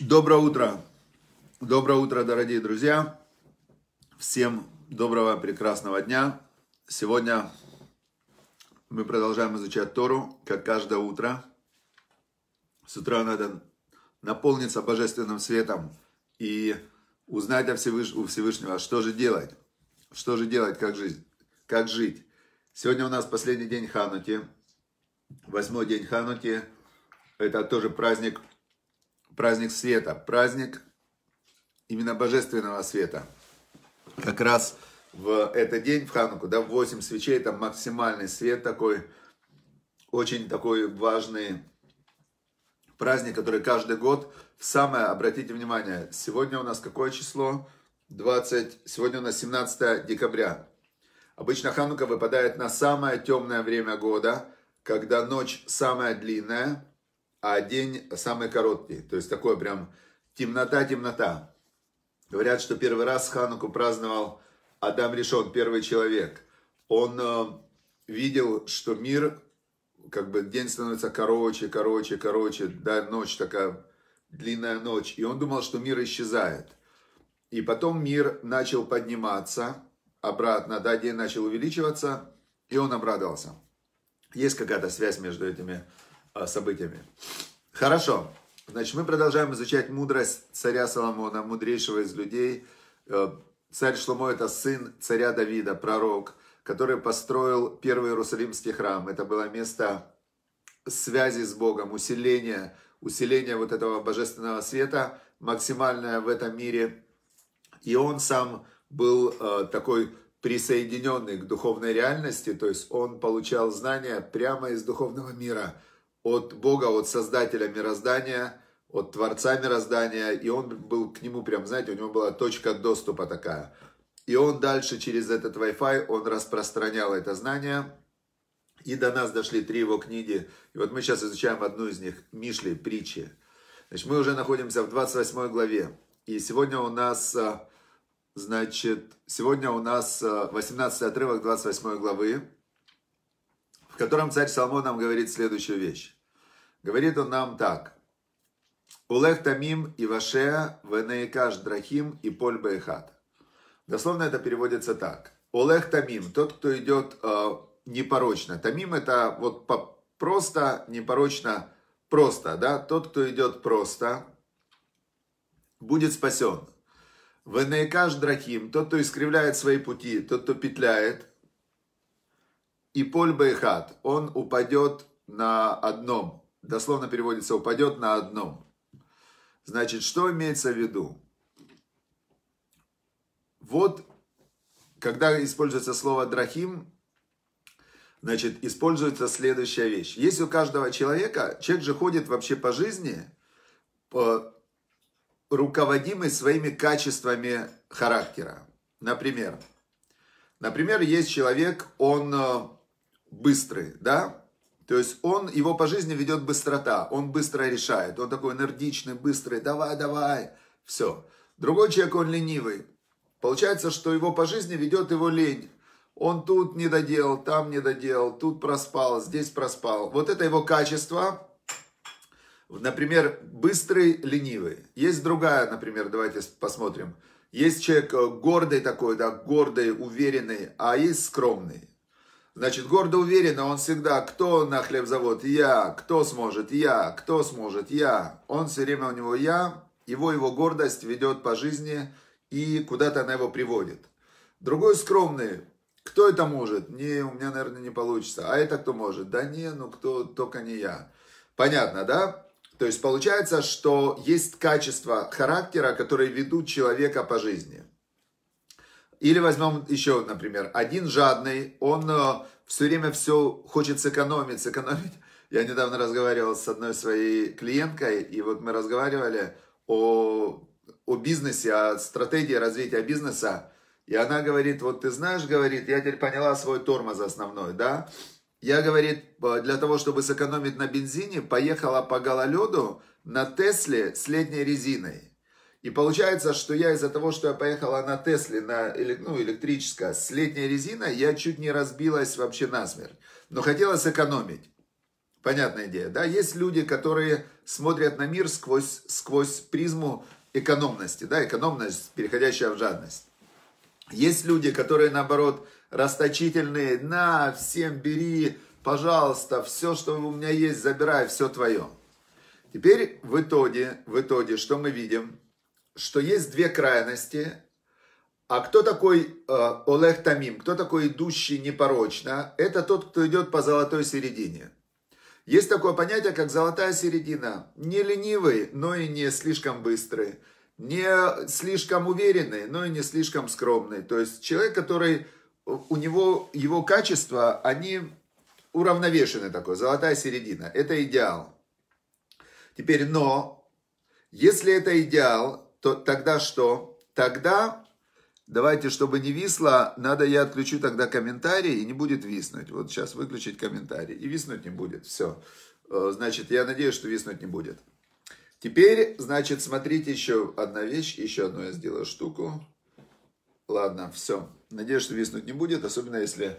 Доброе утро. Доброе утро, дорогие друзья. Всем доброго, прекрасного дня. Сегодня мы продолжаем изучать Тору, как каждое утро. С утра надо наполниться божественным светом и узнать о Всевыш... у Всевышнего, что же делать. Что же делать, как жить. Как жить. Сегодня у нас последний день Хануки. Восьмой день Хануки. Это тоже праздник праздник света, праздник именно божественного света. Как раз в этот день, в Хануку, да, 8 свечей, там максимальный свет такой, очень такой важный праздник, который каждый год, самое, обратите внимание, сегодня у нас какое число? 20, сегодня у нас 17 декабря. Обычно Ханука выпадает на самое темное время года, когда ночь самая длинная, а день самый короткий. То есть такое прям темнота-темнота. Говорят, что первый раз Хануку праздновал Адам Решон, первый человек. Он э, видел, что мир, как бы день становится короче, короче, короче, да, ночь такая, длинная ночь. И он думал, что мир исчезает. И потом мир начал подниматься обратно, да, день начал увеличиваться, и он обрадовался. Есть какая-то связь между этими событиями. Хорошо. Значит, мы продолжаем изучать мудрость царя Соломона, мудрейшего из людей. Э, царь Шломо – это сын царя Давида, пророк, который построил первый Иерусалимский храм. Это было место связи с Богом, усиления, усиления вот этого божественного света, максимальное в этом мире. И он сам был э, такой присоединенный к духовной реальности, то есть он получал знания прямо из духовного мира – от Бога, от Создателя мироздания, от Творца мироздания, и он был к нему прям, знаете, у него была точка доступа такая. И он дальше через этот Wi-Fi, он распространял это знание, и до нас дошли три его книги. И вот мы сейчас изучаем одну из них, Мишли, притчи. Значит, мы уже находимся в 28 главе. И сегодня у нас, а, значит, сегодня у нас 18 а, отрывок 28 главы, в котором царь Соломон нам говорит следующую вещь. Говорит он нам так. Улех тамим и вашеа венеикаш драхим и поль баехат. Дословно это переводится так. Олех тамим, тот, кто идет э, непорочно. Тамим это вот по, просто, непорочно, просто, да. Тот, кто идет просто, будет спасен. Венеикаш драхим, тот, кто искривляет свои пути, тот, кто петляет. И поль баехат, он упадет на одном дословно переводится «упадет на одном». Значит, что имеется в виду? Вот, когда используется слово «драхим», значит, используется следующая вещь. Если у каждого человека, человек же ходит вообще по жизни, по, руководимый своими качествами характера. Например, например, есть человек, он э, быстрый, да, то есть он, его по жизни ведет быстрота, он быстро решает, он такой энергичный, быстрый, давай, давай, все. Другой человек, он ленивый. Получается, что его по жизни ведет его лень. Он тут не доделал, там не доделал, тут проспал, здесь проспал. Вот это его качество. Например, быстрый, ленивый. Есть другая, например, давайте посмотрим. Есть человек э, гордый такой, да, гордый, уверенный, а есть скромный. Значит, гордо уверенно он всегда, кто на хлебзавод? Я. Кто сможет? Я. Кто сможет? Я. Он все время у него я. Его его гордость ведет по жизни и куда-то она его приводит. Другой скромный. Кто это может? Не, у меня, наверное, не получится. А это кто может? Да не, ну кто, только не я. Понятно, да? То есть получается, что есть качества характера, которые ведут человека по жизни. Или возьмем еще, например, один жадный, он э, все время все хочет сэкономить, сэкономить. Я недавно разговаривал с одной своей клиенткой, и вот мы разговаривали о, о бизнесе, о стратегии развития бизнеса. И она говорит, вот ты знаешь, говорит, я теперь поняла свой тормоз основной, да? Я, говорит, для того, чтобы сэкономить на бензине, поехала по гололеду на Тесле с летней резиной. И получается, что я из-за того, что я поехала на Тесле, на ну, электрическая, с летней резиной, я чуть не разбилась вообще насмерть. Но хотела сэкономить. Понятная идея, да? Есть люди, которые смотрят на мир сквозь, сквозь призму экономности, да, экономность, переходящая в жадность. Есть люди, которые, наоборот, расточительные, на, всем бери, пожалуйста, все, что у меня есть, забирай, все твое. Теперь в итоге, в итоге, что мы видим? Что есть две крайности. А кто такой э, Олег Тамим? Кто такой идущий непорочно? Это тот, кто идет по золотой середине. Есть такое понятие, как золотая середина. Не ленивый, но и не слишком быстрый. Не слишком уверенный, но и не слишком скромный. То есть человек, который, у него, его качества, они уравновешены такой, золотая середина. Это идеал. Теперь, но, если это идеал, то тогда что? Тогда Давайте, чтобы не висло, надо я отключу тогда комментарий и не будет виснуть. Вот сейчас выключить комментарий и виснуть не будет. Все. Э, значит, я надеюсь, что виснуть не будет. Теперь, значит, смотрите еще одна вещь, еще одну я сделаю штуку. Ладно, все. Надеюсь, что виснуть не будет, особенно если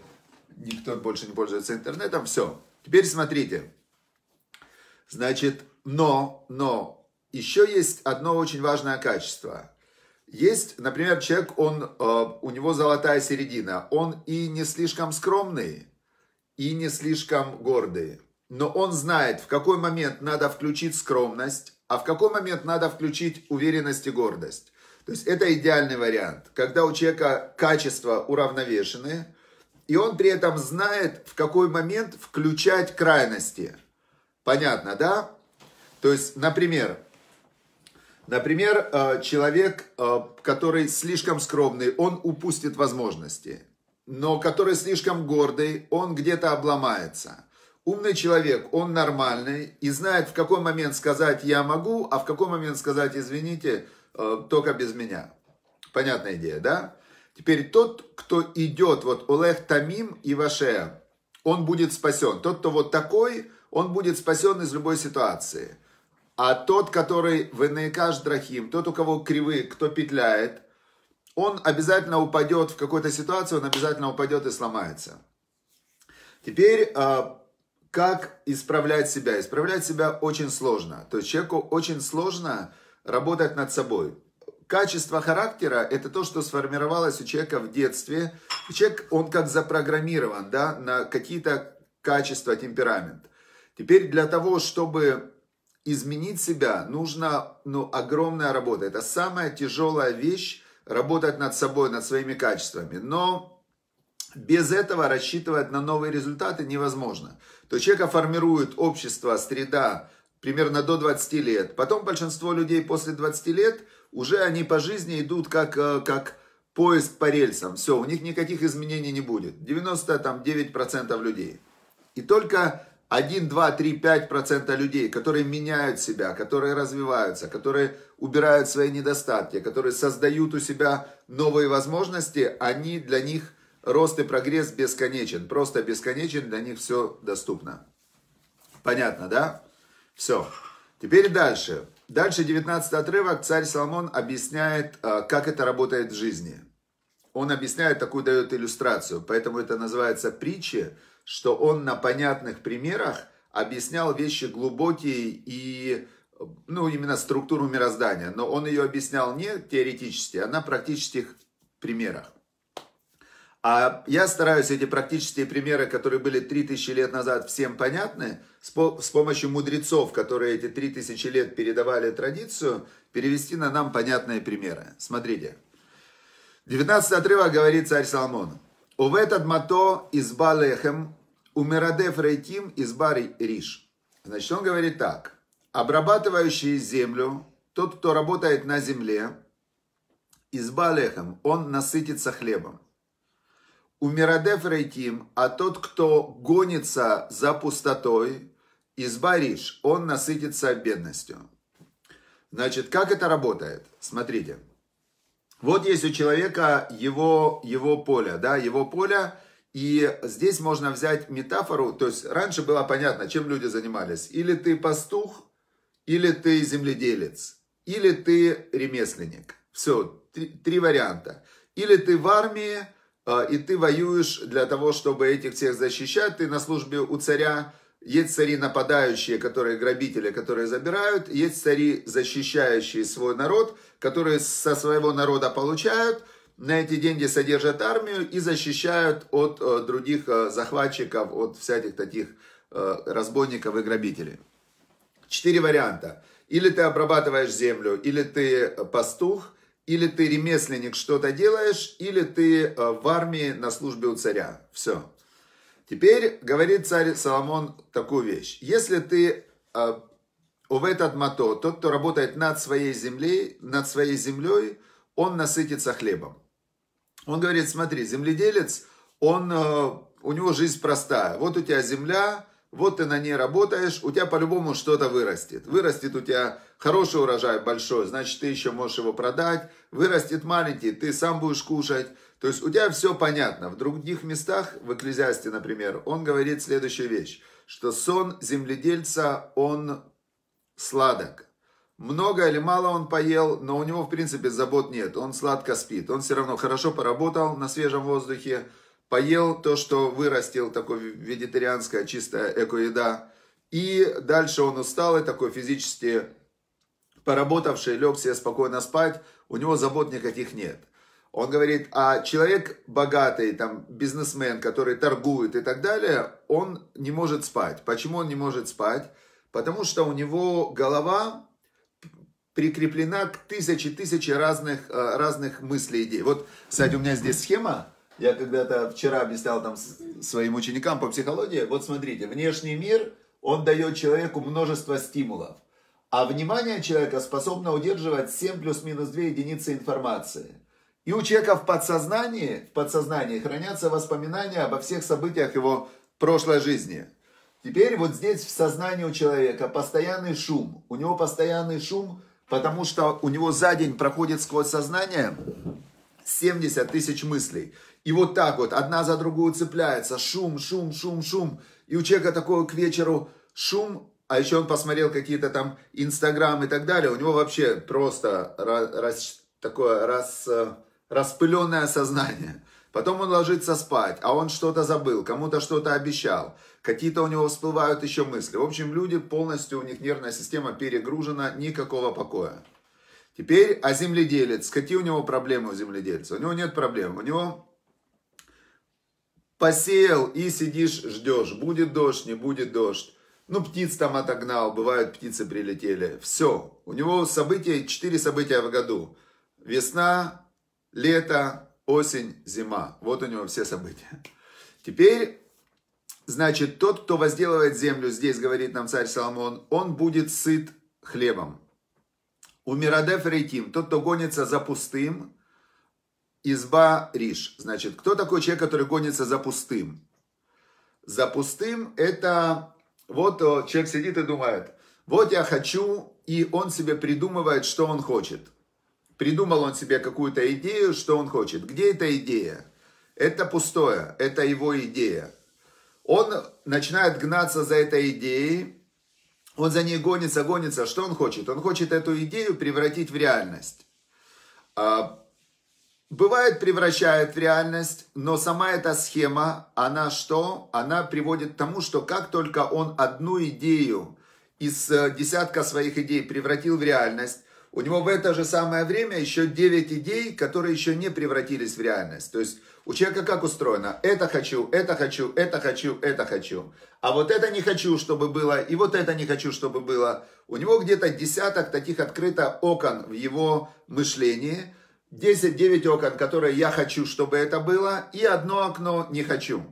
никто больше не пользуется интернетом. Все. Теперь смотрите. Значит, но, но, еще есть одно очень важное качество – есть, например, человек, он, э, у него золотая середина. Он и не слишком скромный, и не слишком гордый. Но он знает, в какой момент надо включить скромность, а в какой момент надо включить уверенность и гордость. То есть это идеальный вариант, когда у человека качества уравновешены, и он при этом знает, в какой момент включать крайности. Понятно, да? То есть, например, Например, э, человек, э, который слишком скромный, он упустит возможности. Но который слишком гордый, он где-то обломается. Умный человек, он нормальный и знает, в какой момент сказать «я могу», а в какой момент сказать «извините, э, только без меня». Понятная идея, да? Теперь тот, кто идет, вот Олег Тамим и Вашея, он будет спасен. Тот, кто вот такой, он будет спасен из любой ситуации. А тот, который в Энейкаш Драхим, тот, у кого кривые, кто петляет, он обязательно упадет в какой-то ситуации, он обязательно упадет и сломается. Теперь, а, как исправлять себя? Исправлять себя очень сложно. То есть человеку очень сложно работать над собой. Качество характера – это то, что сформировалось у человека в детстве. Человек, он как запрограммирован да, на какие-то качества, темперамент. Теперь для того, чтобы изменить себя нужно ну, огромная работа. Это самая тяжелая вещь, работать над собой, над своими качествами. Но без этого рассчитывать на новые результаты невозможно. То человека формирует общество, среда примерно до 20 лет. Потом большинство людей после 20 лет уже они по жизни идут как, э, как поезд по рельсам. Все, у них никаких изменений не будет. 99% людей. И только 1, 2, 3, 5 процента людей, которые меняют себя, которые развиваются, которые убирают свои недостатки, которые создают у себя новые возможности, они для них рост и прогресс бесконечен. Просто бесконечен, для них все доступно. Понятно, да? Все. Теперь дальше. Дальше 19 отрывок. Царь Соломон объясняет, а, как это работает в жизни. Он объясняет, такую дает иллюстрацию. Поэтому это называется притча что он на понятных примерах объяснял вещи глубокие и, ну, именно структуру мироздания. Но он ее объяснял не теоретически, а на практических примерах. А я стараюсь эти практические примеры, которые были 3000 лет назад, всем понятны, с, помощью мудрецов, которые эти 3000 лет передавали традицию, перевести на нам понятные примеры. Смотрите. 19 отрывок говорит царь Соломон. Увет адмато изба лехем Умирадев рейтим из бари риш. Значит, он говорит так. Обрабатывающий землю, тот, кто работает на земле, изба лехем, он насытится хлебом. Умирадев рейтим, а тот, кто гонится за пустотой, изба риш, он насытится бедностью. Значит, как это работает? Смотрите. Вот есть у человека его, его поле, да, его поле – и здесь можно взять метафору, то есть раньше было понятно, чем люди занимались. Или ты пастух, или ты земледелец, или ты ремесленник. Все, три, три варианта. Или ты в армии, э, и ты воюешь для того, чтобы этих всех защищать, ты на службе у царя, есть цари нападающие, которые грабители, которые забирают, есть цари защищающие свой народ, которые со своего народа получают, на эти деньги содержат армию и защищают от э, других э, захватчиков, от всяких таких э, разбойников и грабителей. Четыре варианта. Или ты обрабатываешь землю, или ты пастух, или ты ремесленник, что-то делаешь, или ты в армии на службе у царя. Все. Теперь говорит царь Соломон такую вещь. Если ты э, этот мато, тот, кто работает над своей землей, над своей землей, он насытится хлебом. Он говорит, смотри, земледелец, он, э, у него жизнь простая. Вот у тебя земля, вот ты на ней работаешь, у тебя по-любому что-то вырастет. Вырастет у тебя хороший урожай, большой, значит, ты еще можешь его продать. Вырастет маленький, ты сам будешь кушать. То есть у тебя все понятно. В других местах, в Экклезиасте, например, он говорит следующую вещь, что сон земледельца, он сладок. Много или мало он поел, но у него, в принципе, забот нет. Он сладко спит. Он все равно хорошо поработал на свежем воздухе, поел то, что вырастил, такое вегетарианская чистая эко-еда. И дальше он усталый, такой физически поработавший, лег себе спокойно спать, у него забот никаких нет. Он говорит, а человек богатый, там, бизнесмен, который торгует и так далее, он не может спать. Почему он не может спать? Потому что у него голова прикреплена к тысяче тысячи разных, э, разных мыслей, идей. Вот, кстати, у меня здесь схема. Я когда-то вчера объяснял там своим ученикам по психологии. Вот смотрите, внешний мир, он дает человеку множество стимулов. А внимание человека способно удерживать 7 плюс-минус 2 единицы информации. И у человека в подсознании, в подсознании хранятся воспоминания обо всех событиях его прошлой жизни. Теперь вот здесь в сознании у человека постоянный шум. У него постоянный шум, потому что у него за день проходит сквозь сознание 70 тысяч мыслей. И вот так вот, одна за другую цепляется. Шум, шум, шум, шум. И у человека такой к вечеру шум, а еще он посмотрел какие-то там Инстаграм и так далее. У него вообще просто раз, такое раз распыленное сознание. Потом он ложится спать, а он что-то забыл, кому-то что-то обещал. Какие-то у него всплывают еще мысли. В общем, люди полностью, у них нервная система перегружена, никакого покоя. Теперь, а земледелец, какие у него проблемы у земледельца? У него нет проблем. У него посеял и сидишь, ждешь. Будет дождь, не будет дождь. Ну, птиц там отогнал, бывают птицы прилетели. Все. У него события, четыре события в году. Весна, лето, осень, зима. Вот у него все события. Теперь, значит, тот, кто возделывает землю, здесь говорит нам царь Соломон, он будет сыт хлебом. У Мирадеф Рейтим, тот, кто гонится за пустым, изба Риш. Значит, кто такой человек, который гонится за пустым? За пустым это вот э, человек сидит и думает, вот я хочу, и он себе придумывает, что он хочет – Придумал он себе какую-то идею, что он хочет. Где эта идея? Это пустое, это его идея. Он начинает гнаться за этой идеей, он за ней гонится, гонится. Что он хочет? Он хочет эту идею превратить в реальность. А, бывает превращает в реальность, но сама эта схема, она что? Она приводит к тому, что как только он одну идею из э, десятка своих идей превратил в реальность, у него в это же самое время еще 9 идей, которые еще не превратились в реальность. То есть у человека как устроено? Это хочу, это хочу, это хочу, это хочу. А вот это не хочу, чтобы было, и вот это не хочу, чтобы было. У него где-то десяток таких открыто окон в его мышлении. 10-9 окон, которые я хочу, чтобы это было, и одно окно не хочу.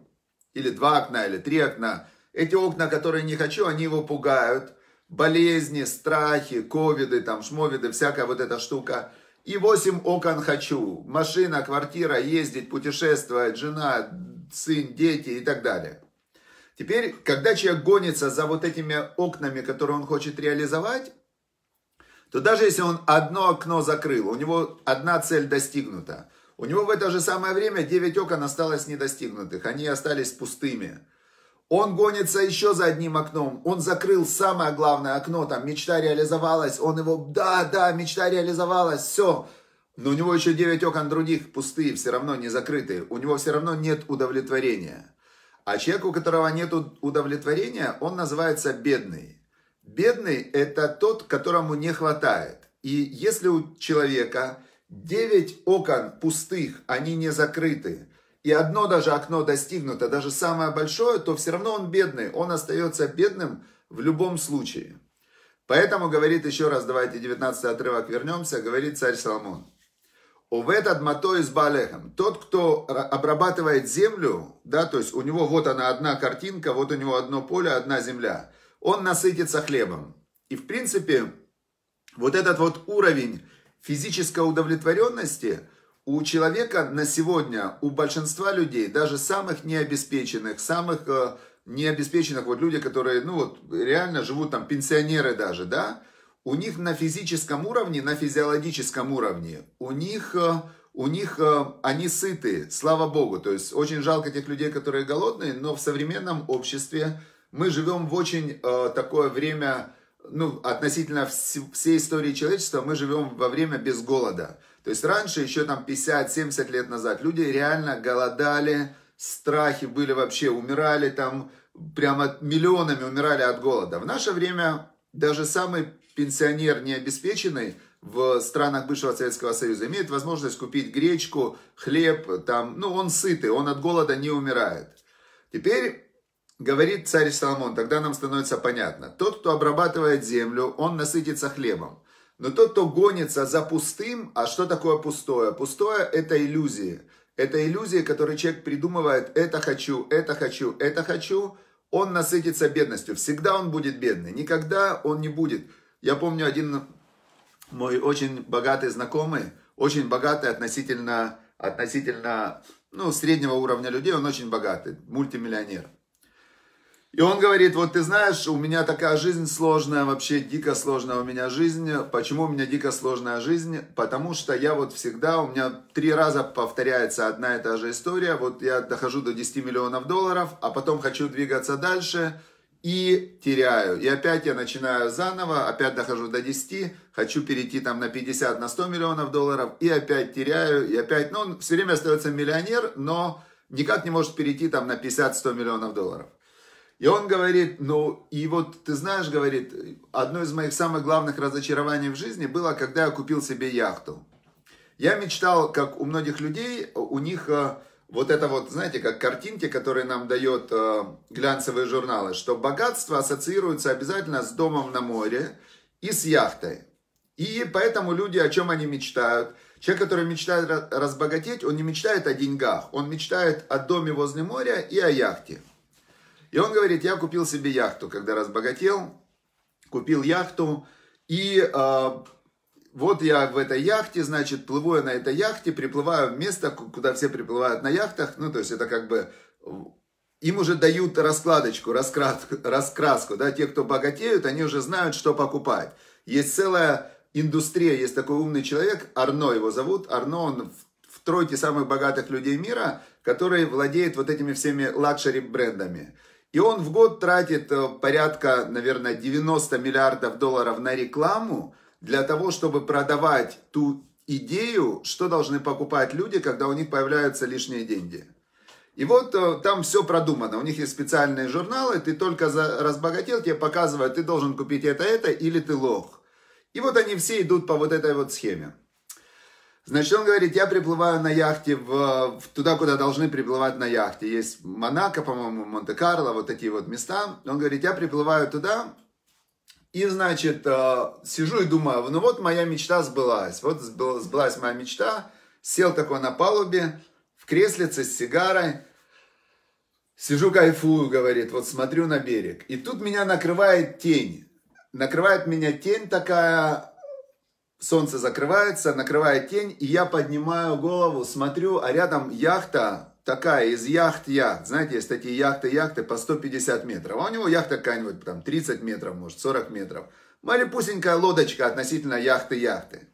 Или два окна, или три окна. Эти окна, которые не хочу, они его пугают болезни, страхи, ковиды, там, шмовиды, всякая вот эта штука. И 8 окон хочу. Машина, квартира, ездить, путешествовать, жена, сын, дети и так далее. Теперь, когда человек гонится за вот этими окнами, которые он хочет реализовать, то даже если он одно окно закрыл, у него одна цель достигнута, у него в это же самое время 9 окон осталось недостигнутых, они остались пустыми. Он гонится еще за одним окном. Он закрыл самое главное окно, там мечта реализовалась. Он его, да, да, мечта реализовалась, все. Но у него еще 9 окон других пустые, все равно не закрытые. У него все равно нет удовлетворения. А человек, у которого нет удовлетворения, он называется бедный. Бедный – это тот, которому не хватает. И если у человека 9 окон пустых, они не закрыты, и одно даже окно достигнуто, даже самое большое, то все равно он бедный. Он остается бедным в любом случае. Поэтому говорит еще раз, давайте 19 отрывок вернемся, говорит царь Соломон. Увет адмато из балехом. Тот, кто обрабатывает землю, да, то есть у него вот она одна картинка, вот у него одно поле, одна земля. Он насытится хлебом. И в принципе, вот этот вот уровень физической удовлетворенности у человека на сегодня, у большинства людей, даже самых необеспеченных, самых э, необеспеченных, вот люди, которые, ну вот, реально живут там, пенсионеры даже, да, у них на физическом уровне, на физиологическом уровне, у них, э, у них, э, они сыты, слава Богу. То есть очень жалко тех людей, которые голодные, но в современном обществе мы живем в очень э, такое время, ну, относительно всей истории человечества, мы живем во время без голода. То есть раньше, еще там 50-70 лет назад, люди реально голодали, страхи были вообще, умирали там, прямо миллионами умирали от голода. В наше время даже самый пенсионер необеспеченный в странах бывшего Советского Союза имеет возможность купить гречку, хлеб, там, ну, он сытый, он от голода не умирает. Теперь говорит царь Соломон, тогда нам становится понятно. Тот, кто обрабатывает землю, он насытится хлебом. Но тот, кто гонится за пустым, а что такое пустое? Пустое – это иллюзии. Это иллюзии, которые человек придумывает, это хочу, это хочу, это хочу, он насытится бедностью. Всегда он будет бедный, никогда он не будет я помню один мой очень богатый знакомый, очень богатый относительно, относительно ну, среднего уровня людей, он очень богатый, мультимиллионер. И он говорит, вот ты знаешь, у меня такая жизнь сложная, вообще дико сложная у меня жизнь. Почему у меня дико сложная жизнь? Потому что я вот всегда, у меня три раза повторяется одна и та же история. Вот я дохожу до 10 миллионов долларов, а потом хочу двигаться дальше – и теряю. И опять я начинаю заново, опять дохожу до 10, хочу перейти там на 50, на 100 миллионов долларов, и опять теряю, и опять, ну, он все время остается миллионер, но никак не может перейти там на 50-100 миллионов долларов. И он говорит, ну, и вот ты знаешь, говорит, одно из моих самых главных разочарований в жизни было, когда я купил себе яхту. Я мечтал, как у многих людей, у них э, вот это вот, знаете, как картинки, которые нам дает э, глянцевые журналы, что богатство ассоциируется обязательно с домом на море и с яхтой. И поэтому люди, о чем они мечтают? Человек, который мечтает разбогатеть, он не мечтает о деньгах, он мечтает о доме возле моря и о яхте. И он говорит, я купил себе яхту, когда разбогател, купил яхту, и э, вот я в этой яхте, значит, плыву я на этой яхте, приплываю в место, куда все приплывают на яхтах, ну, то есть это как бы, им уже дают раскладочку, раскраску, раскраску, да, те, кто богатеют, они уже знают, что покупать. Есть целая индустрия, есть такой умный человек, Арно его зовут, Арно, он в тройке самых богатых людей мира, который владеет вот этими всеми luxury брендами. И он в год тратит э, порядка, наверное, 90 миллиардов долларов на рекламу, для того, чтобы продавать ту идею, что должны покупать люди, когда у них появляются лишние деньги. И вот э, там все продумано. У них есть специальные журналы, ты только за, разбогател, тебе показывают, ты должен купить это, это, или ты лох. И вот они все идут по вот этой вот схеме. Значит, он говорит, я приплываю на яхте в, в туда, куда должны приплывать на яхте. Есть Монако, по-моему, Монте-Карло, вот такие вот места. Он говорит, я приплываю туда, и, значит, э, сижу и думаю, ну вот моя мечта сбылась. Вот сбылась моя мечта. Сел такой на палубе, в креслице с сигарой. Сижу, кайфую, говорит, вот смотрю на берег. И тут меня накрывает тень. Накрывает меня тень такая, солнце закрывается, накрывает тень, и я поднимаю голову, смотрю, а рядом яхта такая из яхт-яхт. Знаете, есть такие яхты-яхты по 150 метров. А у него яхта какая-нибудь там 30 метров, может 40 метров. Малепусенькая лодочка относительно яхты-яхты.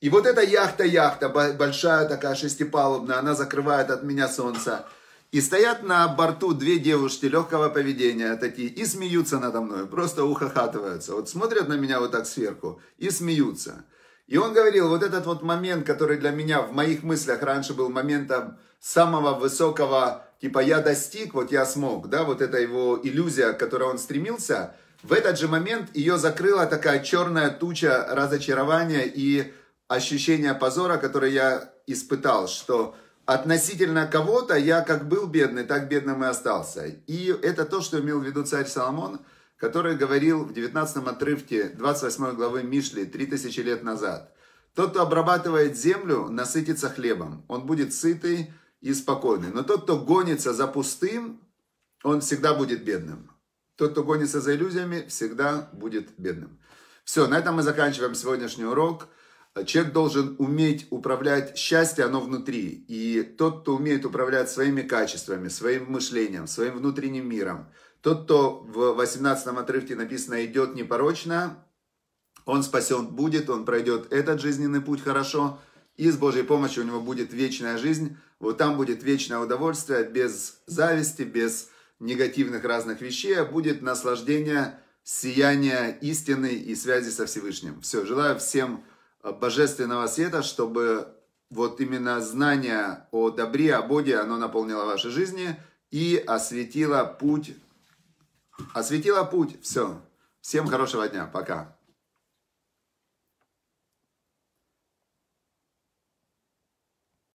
И вот эта яхта-яхта, большая такая шестипалубная, она закрывает от меня солнце. И стоят на борту две девушки легкого поведения такие и смеются надо мной, просто ухахатываются. Вот смотрят на меня вот так сверху и смеются. И он говорил, вот этот вот момент, который для меня в моих мыслях раньше был моментом самого высокого типа я достиг, вот я смог, да, вот эта его иллюзия, к которой он стремился, в этот же момент ее закрыла такая черная туча разочарования и ощущения позора, которое я испытал, что относительно кого-то я как был бедный, так бедным и остался. И это то, что имел в виду царь Соломон, который говорил в 19 отрывке 28 главы Мишли 3000 лет назад. Тот, кто обрабатывает землю, насытится хлебом. Он будет сытый и спокойный. Но тот, кто гонится за пустым, он всегда будет бедным. Тот, кто гонится за иллюзиями, всегда будет бедным. Все, на этом мы заканчиваем сегодняшний урок. Человек должен уметь управлять счастье, оно внутри. И тот, кто умеет управлять своими качествами, своим мышлением, своим внутренним миром, тот, кто в 18 отрывке написано «идет непорочно», он спасен будет, он пройдет этот жизненный путь хорошо, и с Божьей помощью у него будет вечная жизнь. Вот там будет вечное удовольствие, без зависти, без негативных разных вещей, а будет наслаждение, сияние истины и связи со Всевышним. Все, желаю всем божественного света, чтобы вот именно знание о добре, о Боге, оно наполнило ваши жизни и осветило путь. Осветило путь. Все. Всем хорошего дня. Пока.